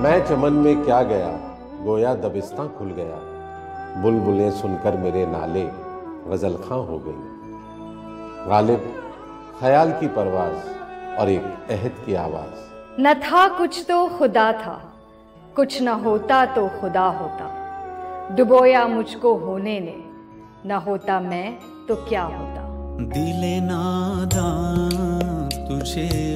میں چمن میں کیا گیا؟ گویا دبستان کھل گیا۔ بلبلیں سن کر میرے نالے غزل خاں ہو گئی غالب خیال کی پرواز اور ایک عہد کی آواز۔ نہ تھا کچھ تو خدا تھا کچھ نہ ہوتا تو خدا ہوتا۔ ڈبویا مجھ کو ہونے نے نہ ہوتا میں تو کیا ہوتا۔ دل ناداں تجھے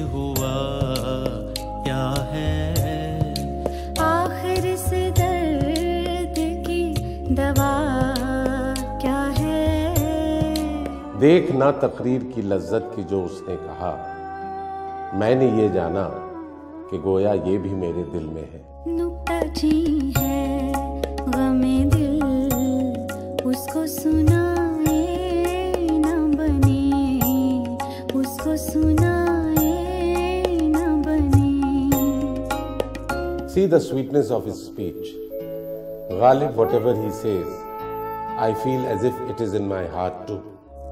دوا کیا ہے؟ دیکھ نہ تقریر کی لذت کی جو اس نے کہا۔ میں نے یہ جانا کہ گویا یہ بھی میرے دل میں ہے۔ نکتہ چی ہے غم دل اس کو سنائے نہ بنے۔ اس کو سنائے نہ بنے۔ The sweetness of his speech. Ghalib, whatever he says, I feel as if it is in my heart too.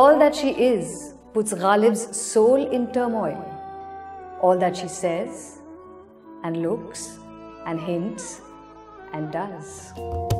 All that she is puts Ghalib's soul in turmoil. All that she says and looks and hints and does.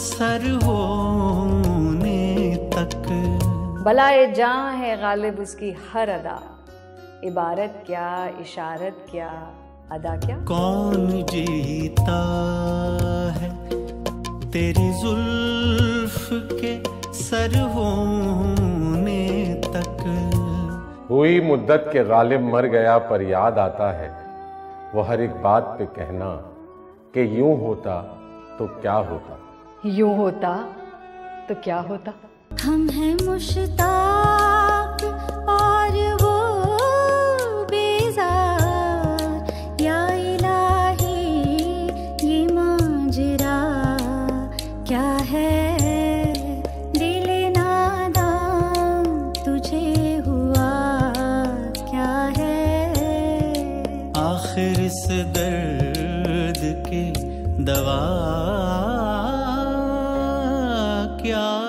اثر ہونے تک۔ بلائے جاں ہے غالب اس کی ہر ادا۔ عبارت کیا اشارت کیا ادا کیا؟ کون جیتا ہے تیری زلف کے سر ہونے تک۔ ہوئی مدت کے غالب مر گیا پر یاد آتا ہے۔ وہ ہر ایک بات پہ کہنا کہ یوں ہوتا تو کیا ہوتا۔ یوں ہوتا تو کیا ہوتا؟ ہم ہیں مشتاق اور وہ بیزار یا الہی یہ ماجرا کیا ہے دل ناداں تجھے ہوا کیا ہے؟ آخر اس درد کی دوا کیا ہے